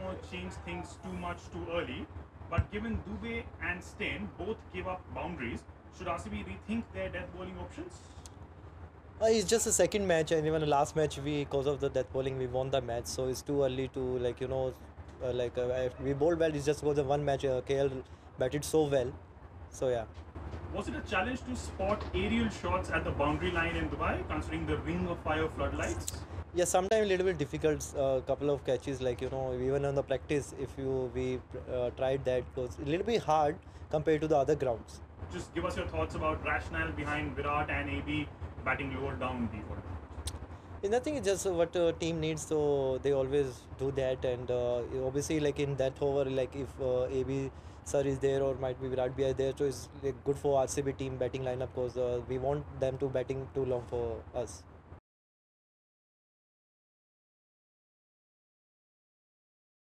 want to change things too much too early. But given Dube and Steyn both give up boundaries, should RCB rethink their death bowling options? Uh, it's just a second match, and even the last match, we because of the death bowling, we won the match. So it's too early to like you know, uh, like uh, we bowled well. It's just because the one match uh, KL batted so well. So yeah. Was it a challenge to spot aerial shots at the boundary line in Dubai, considering the ring of fire floodlights? Yeah, sometimes a little bit difficult. A uh, couple of catches, like you know, even on the practice, if you we uh, tried that, it was a little bit hard compared to the other grounds. Just give us your thoughts about rationale behind Virat and AB batting lower down the order. It's nothing. It's just what a team needs, so they always do that. And uh, obviously, like in that over, like if uh, AB sir is there or might be Virat Bhai there, so it's like, good for RCB team batting lineup because uh, we want them to batting too long for us.